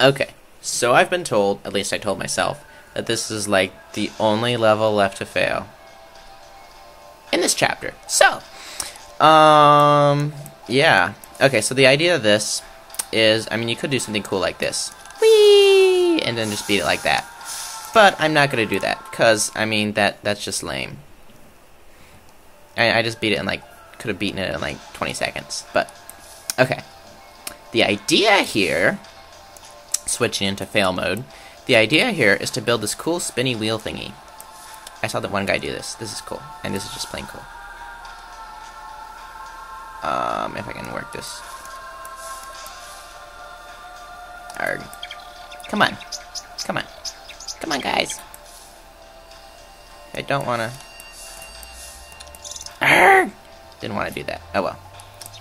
Okay, so I've been told, at least I told myself, that this is like the only level left to fail in this chapter. So, um, yeah. Okay, so the idea of this is, I mean, you could do something cool like this. Whee! And then just beat it like that. But I'm not going to do that, because, I mean, that that's just lame. I, I just beat it in, like, could have beaten it in, like, 20 seconds. But, okay. The idea here, switching into fail mode, the idea here is to build this cool spinny wheel thingy. I saw that one guy do this. This is cool. And this is just plain cool. Um, if I can work this. Arg. Come on. Come on. Come on, guys. I don't want to... Didn't want to do that. Oh well.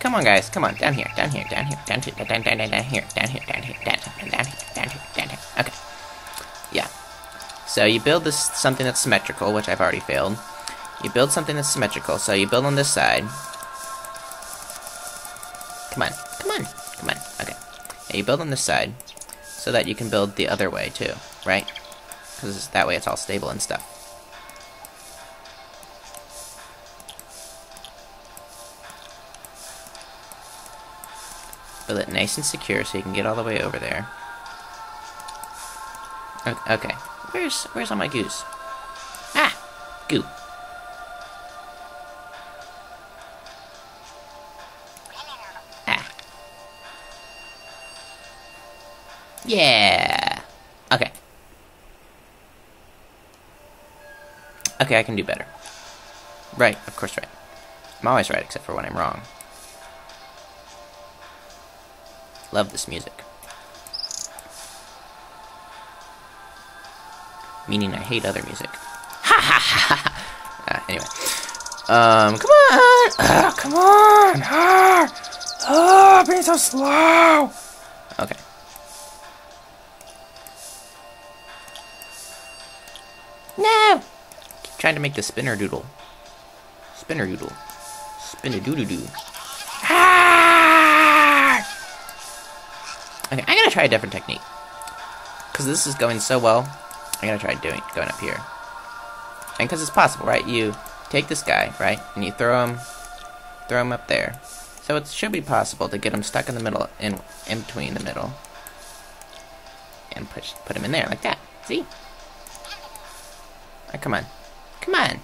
Come on, guys. Come on. Down here. Down here. Down here. Down here. Down, down, down, down here. Down here. Down here. Down, down, down here. Down here. Down here. Okay. Yeah. So you build this something that's symmetrical, which I've already failed. You build something that's symmetrical. So you build on this side. Come on. Come on. Come on. Okay. And you build on this side so that you can build the other way too, right? Because that way it's all stable and stuff. Build it nice and secure so you can get all the way over there. Okay, where's where's all my goose? Ah, goo. Ah. Yeah. Okay. Okay, I can do better. Right, of course, right. I'm always right, except for when I'm wrong. Love this music. Meaning I hate other music. Ha ha ha ha! Uh, anyway. Um, come on! Uh, come on! Ah! Ah, being so slow! Okay. No! Keep trying to make the spinner doodle. Spinner doodle. Spinner doodle doo. Ah! Okay, I'm gonna try a different technique. Because this is going so well, I'm gonna try doing going up here. And because it's possible, right? You take this guy, right? And you throw him, throw him up there. So it should be possible to get him stuck in the middle, in, in between the middle. And push, put him in there, like that. See? Oh, come on. Come on.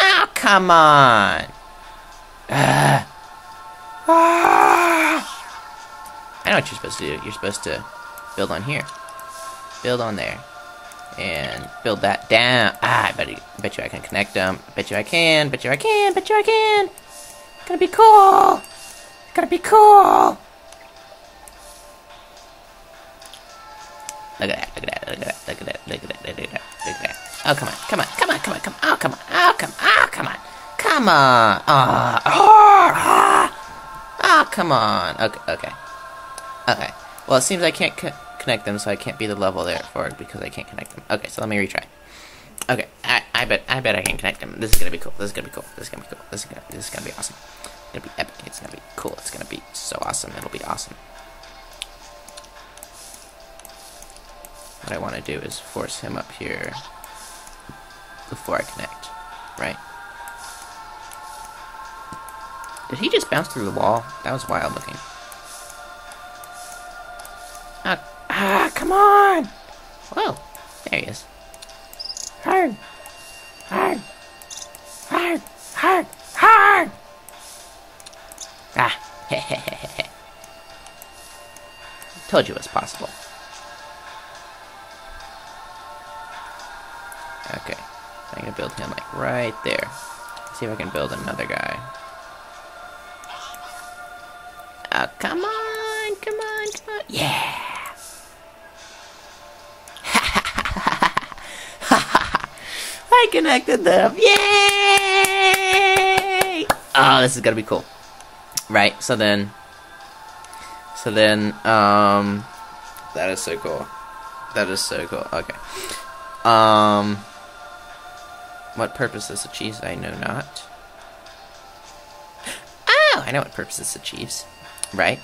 Oh, come on! Ah. Know what you're supposed to do. You're supposed to build on here. Build on there. And build that down. Ah, I bet, you, bet you I can connect them. Bet you I can. Bet you I can. Bet you I can. It's gonna be cool. It's gonna be cool. Look at that. Look at that. Look at that. Look at that. Look at that. Look at that. Look at that. Oh, come on. Come on. Come on. Come on. Come on. Oh, come on. Oh, come on. Oh, come on. Come on. Oh, oh, ah. oh come on. Okay. Okay. Okay. Well, it seems I can't co connect them, so I can't be the level there for because I can't connect them. Okay, so let me retry. Okay, I, I bet I bet I can connect them. This is gonna be cool. This is gonna be cool. This is gonna be cool. This is gonna this is gonna be awesome. It's gonna be epic. It's gonna be cool. It's gonna be so awesome. It'll be awesome. What I want to do is force him up here before I connect, right? Did he just bounce through the wall? That was wild looking. Ah, ah come on! Whoa, there he is. Hard, hard, hard, hard, hard! Ah, hehehehe. Told you it was possible. Okay, I'm gonna build him like right there. See if I can build another guy. Oh, come on, come on, come on. Yeah! I connected them. Yay! Oh, this is gonna be cool. Right, so then... So then, um... That is so cool. That is so cool. Okay. Um... What purpose this achieves, I know not. Oh, I know what purpose this achieves. Right?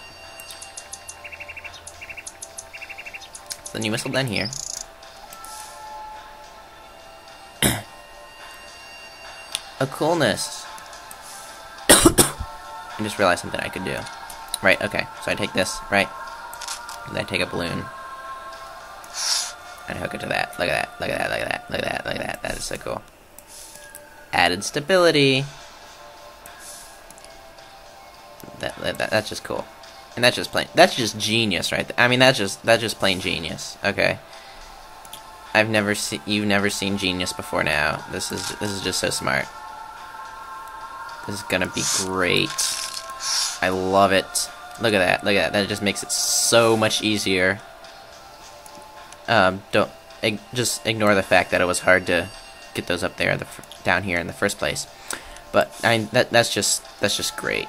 So then you whistle down here. A coolness. I just realized something I could do. Right, okay. So I take this, right? And I take a balloon. And hook it to that. Look at that. Look at that. Look at that. Look at that. Look at that. That is so cool. Added stability. That, that, that that's just cool. And that's just plain that's just genius right I mean that's just that's just plain genius. Okay. I've never seen you've never seen genius before now. This is this is just so smart. This is gonna be great. I love it. Look at that. Look at that. That just makes it so much easier. Um, don't ig just ignore the fact that it was hard to get those up there, the down here in the first place. But I mean, that that's just that's just great.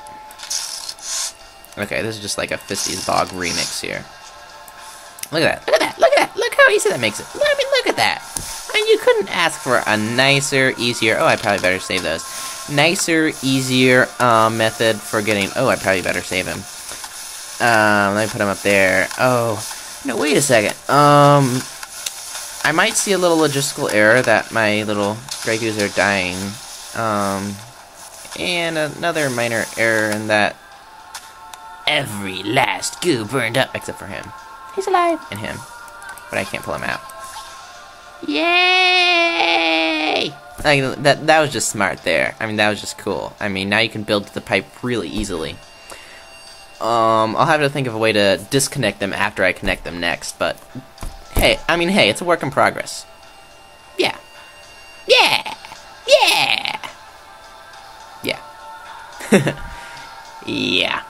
Okay, this is just like a Fisty's Bog remix here. Look at that! Look at that! Look at that! Look how easy that makes it! I mean, look at that! I mean, you couldn't ask for a nicer, easier. Oh, I probably better save those nicer, easier um, method for getting... Oh, I probably better save him. Um, let me put him up there. Oh, no, wait a second. Um, I might see a little logistical error that my little Dragoos are dying. Um, and another minor error in that every last goo burned up except for him. He's alive. And him. But I can't pull him out. Yay! Like, that, that was just smart there. I mean, that was just cool. I mean, now you can build the pipe really easily. Um, I'll have to think of a way to disconnect them after I connect them next, but... Hey, I mean, hey, it's a work in progress. Yeah. Yeah! Yeah! Yeah. yeah.